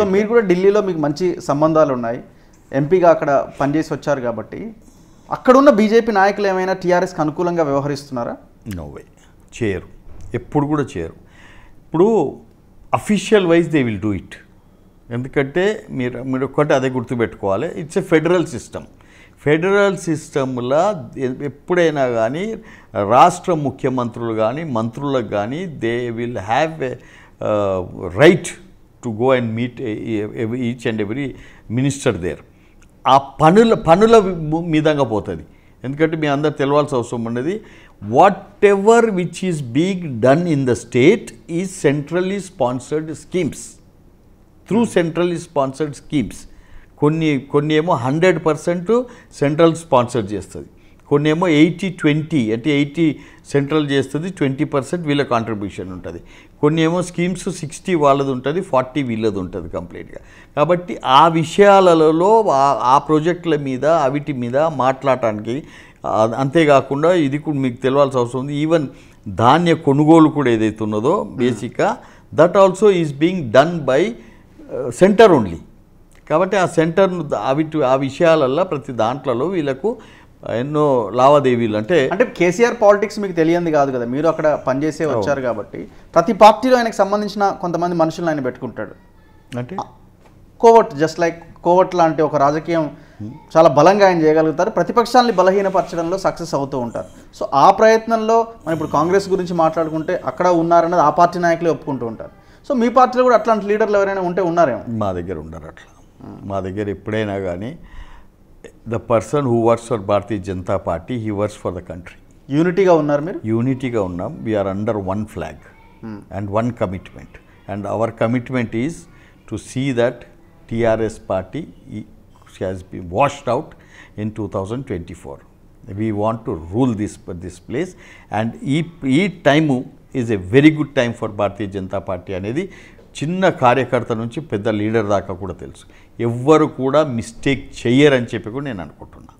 Complete మీరు కూడా ఢిల్లీలో మీకు మంచి సంబంధాలు ఉన్నాయి. ఎంపీగా అక్కడ పనిచేసి వచ్చారు కాబట్టి. అక్కడున్న బీజేపీ నాయకులు ఏమైనా టీఆర్ఎస్కి అనుకూలంగా వ్యవహరిస్తున్నారా? నో వే చేయరు. ఎప్పుడు కూడా చేయరు. ఇప్పుడు official wise they will do it ఎందుకంటే మీరు మీరు ఒక్కటి అదే గుర్తుపెట్టుకోవాలి. It's a federal system federal సిస్టమ్లో ఎప్పుడైనా కానీ రాష్ట్ర ముఖ్యమంత్రులు కానీ మంత్రులకు కానీ they will have a right to go and meet each and every minister there ఆ పనుల పనుల మీదంగా పోతుంది. ఎందుకంటే మీ అందరు తెలవాల్సిన అవసరం ఉన్నది. Whatever which is being done in the state is centrally sponsored schemes through centrally sponsored schemes కొన్ని కొన్ని ఏమో హండ్రెడ్ పర్సెంట్ సెంట్రల్ స్పాన్సర్ చేస్తుంది. కొన్ని ఏమో ఎయిటీ ట్వంటీ అంటే ఎయిటీ సెంట్రల్ చేస్తుంది ట్వంటీ పర్సెంట్ వీళ్ళ కాంట్రిబ్యూషన్ ఉంటుంది. కొన్ని ఏమో స్కీమ్స్ సిక్స్టీ వాళ్ళది ఉంటుంది ఫార్టీ వీళ్ళది ఉంటుంది కంప్లీట్గా. కాబట్టి ఆ విషయాలలో ఆ- ప్రాజెక్టుల మీద అవిటి మీద మాట్లాడటానికి అంతేకాకుండా ఇది కూడా మీకు తెలియాల్సిన అవసరం ఉంది. ఈవెన్ ధాన్య కొనుగోలు కూడా ఏదైతే ఉన్నదో బేసిక్గా that also is being done by centre only కాబట్టి ఆ సెంటర్ అవి ఆ విషయాలల్లో ప్రతి దాంట్లలో వీళ్ళకు ఎన్నో లావాదేవీలు అంటే అంటే కేసీఆర్ పాలిటిక్స్ మీకు తెలియంది కాదు కదా. మీరు అక్కడ పనిచేసే వచ్చారు కాబట్టి ప్రతి పార్టీలో ఆయనకు సంబంధించిన కొంతమంది మనుషులను ఆయన పెట్టుకుంటాడు. అంటే? కోవట్ జస్ట్ లైక్ కోవట్ లాంటి ఒక రాజకీయం చాలా బలంగా ఆయన చేయగలుగుతారు. ప్రతిపక్షాలని బలహీనపరచడంలో సక్సెస్ అవుతూ ఉంటారు. సో ఆ ప్రయత్నంలో మనం ఇప్పుడు కాంగ్రెస్ గురించి మాట్లాడుకుంటే అక్కడ ఉన్నారన్నది ఆ పార్టీ నాయకులే ఒప్పుకుంటూ ఉంటారు. సో మీ పార్టీలో కూడా అట్లాంటి లీడర్లు ఎవరైనా ఉంటే ఉన్నారేమో? మా దగ్గర ఉండరు అట్లా. మా దగ్గర ఎప్పుడైనా కానీ the person who works for Bharatiya Janata Party he works for the country యూనిటీగా ఉన్నారు మీరు యూనిటీగా ఉన్నాం we are under one flag and one commitment and our commitment is to see that TRS party has be washed out in two thousand twenty four we want to rule this this place and ఈ ఈ time is a very good time for Bharatiya Janata Party అనేది చిన్న కార్యకర్త నుంచి పెద్ద leader దాకా కూడా తెలుసు. ఎవ్వరు కూడా మిస్టేక్ చెయ్యరని చెప్పి కూడా నేను అనుకుంటున్నాను